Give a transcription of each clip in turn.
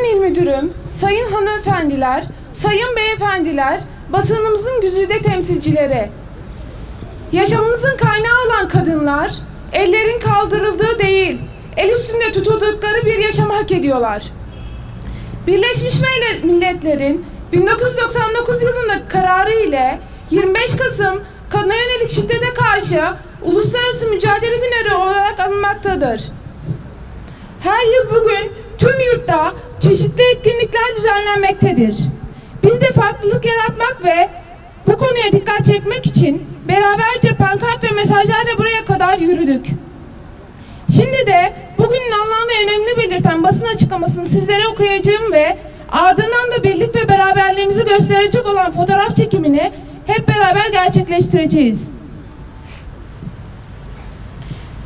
müdürüm, sayın hanımefendiler, sayın beyefendiler, basınımızın güzide temsilcileri. Yaşamımızın kaynağı olan kadınlar, ellerin kaldırıldığı değil, el üstünde tutuldukları bir yaşamı hak ediyorlar. Birleşmiş Milletler'in 1999 yılında kararı ile 25 Kasım kadına yönelik şiddete karşı Uluslararası Mücadele Günleri olarak anılmaktadır. Her yıl bugün tüm yurtta çeşitli etkinlikler düzenlenmektedir. Biz de farklılık yaratmak ve bu konuya dikkat çekmek için beraberce pankart ve mesajlarla buraya kadar yürüdük. Şimdi de bugünün anlam ve önemli belirten basın açıklamasını sizlere okuyacağım ve ardından da birlik ve beraberliğimizi gösterecek olan fotoğraf çekimini hep beraber gerçekleştireceğiz.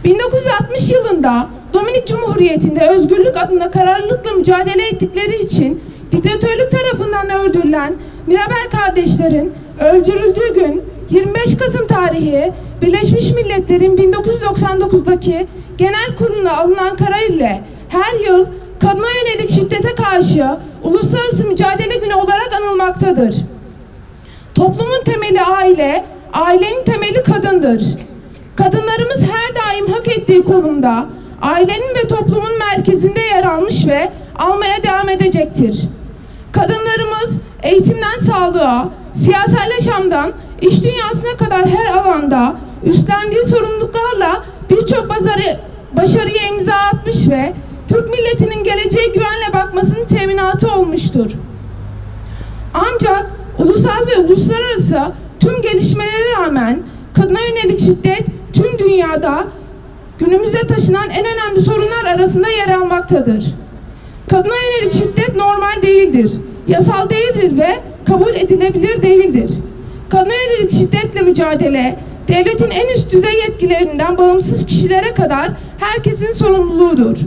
1960 yılında Dominik Cumhuriyeti'nde özgürlük adına kararlılıkla mücadele ettikleri için diktatörlük tarafından öldürülen Mirabel kardeşlerin öldürüldüğü gün 25 Kasım tarihi Birleşmiş Milletler'in 1999'daki genel kuruluna alınan karar ile her yıl kadına yönelik şiddete karşı Uluslararası Mücadele Günü olarak anılmaktadır. Toplumun temeli aile, ailenin temeli kadındır. Hak ettiği konumda, ailenin ve toplumun merkezinde yer almış ve almaya devam edecektir. Kadınlarımız eğitimden sağlığa, siyasal yaşamdan iş dünyasına kadar her alanda üstlendiği sorumluluklarla birçok başarıya imza atmış ve Türk milletinin geleceğe güvenle bakmasının teminatı olmuştur. Ancak ulusal ve uluslararası tüm gelişmelere rağmen kadına yönelik şiddet tüm dünyada günümüze taşınan en önemli sorunlar arasında yer almaktadır. Kadına yönelik şiddet normal değildir, yasal değildir ve kabul edilebilir değildir. Kadına yönelik şiddetle mücadele, devletin en üst düzey yetkilerinden bağımsız kişilere kadar herkesin sorumluluğudur.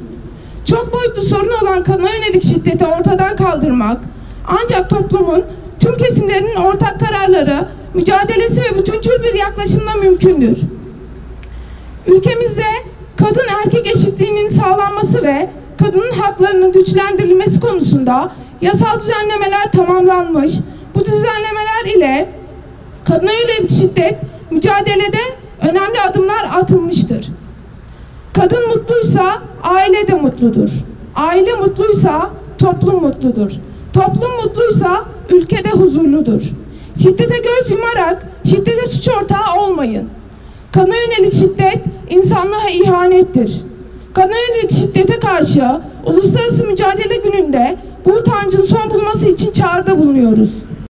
Çok boyutlu sorun olan kadına yönelik şiddeti ortadan kaldırmak, ancak toplumun tüm kesimlerinin ortak kararları, mücadelesi ve bütüncül bir yaklaşımla mümkündür. Ülkemizde kadın erkek eşitliğinin sağlanması ve kadının haklarının güçlendirilmesi konusunda yasal düzenlemeler tamamlanmış. Bu düzenlemeler ile kadına yönelik şiddet mücadelede önemli adımlar atılmıştır. Kadın mutluysa aile de mutludur. Aile mutluysa toplum mutludur. Toplum mutluysa ülkede huzurludur. Şiddete göz yumarak şiddete suç ortağı olmayın. Kana yönelik şiddet insanlığa ihanettir. Kana yönelik şiddete karşı Uluslararası Mücadele Günü'nde bu utancın son bulması için çağrıda bulunuyoruz.